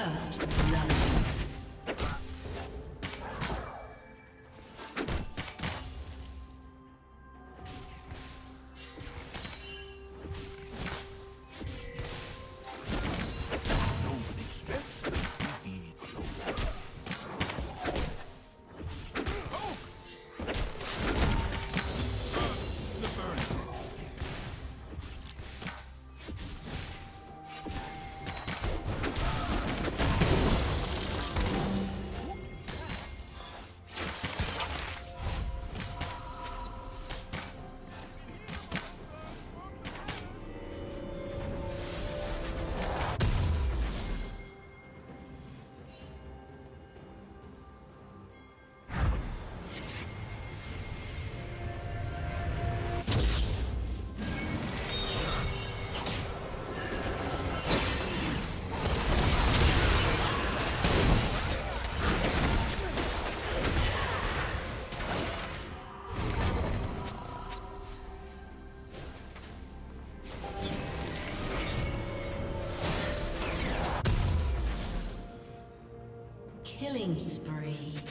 First blood. Killing spree.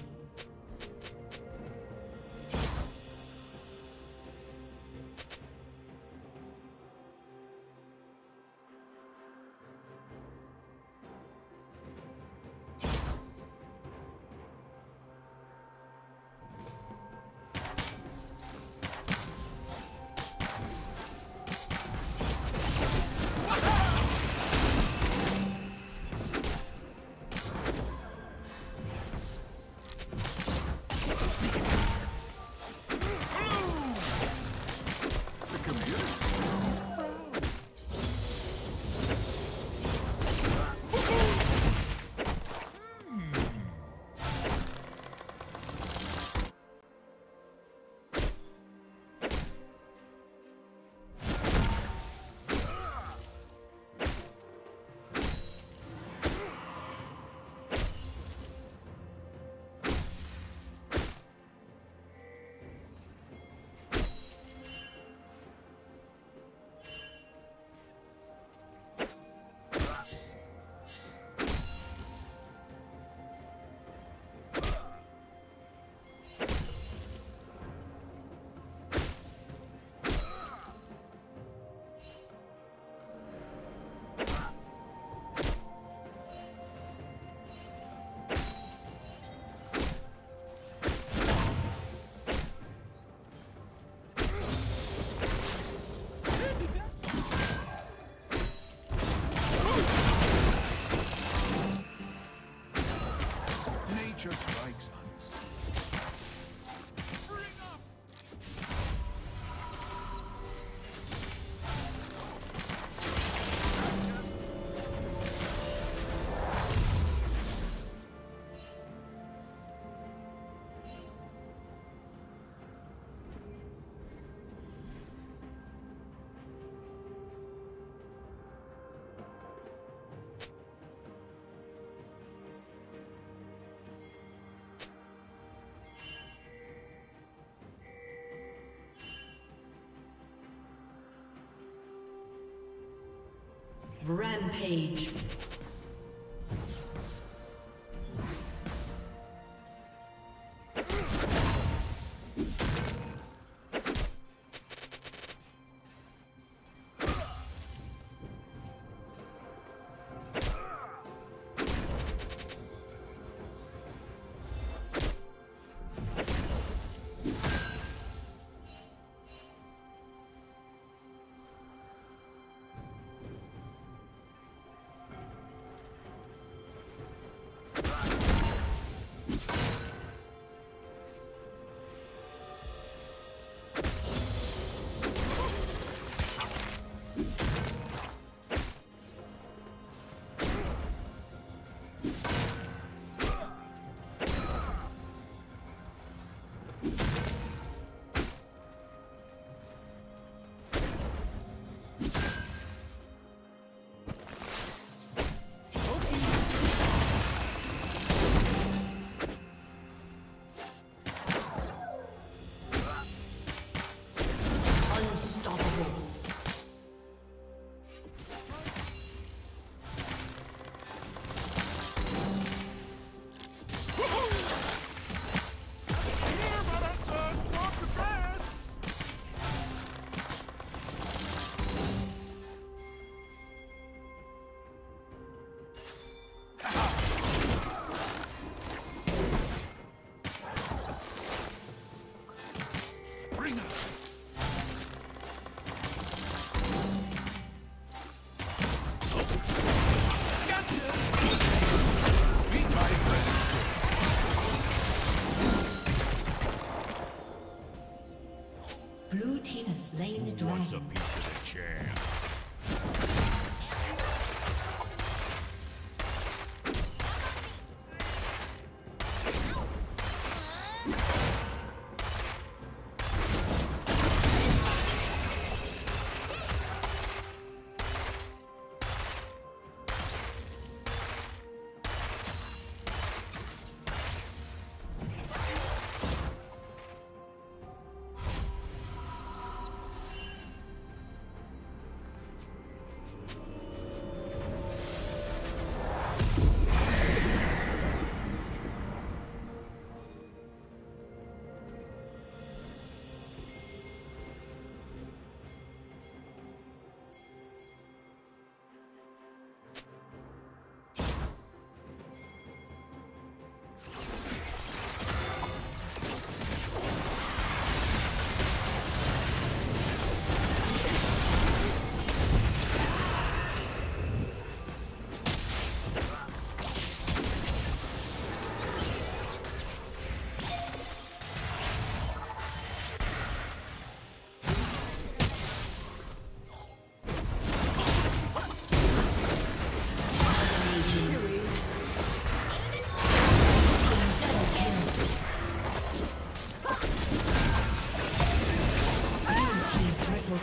Rampage.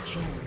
Team kill.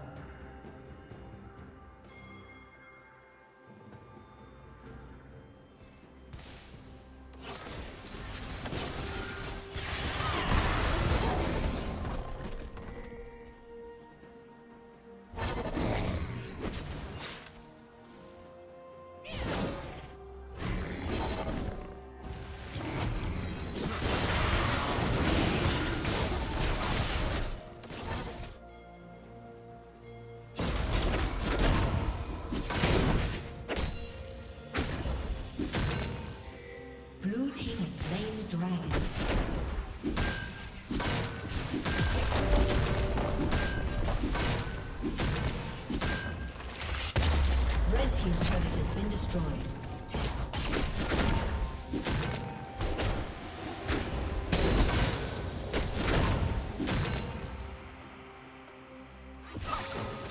Let's go.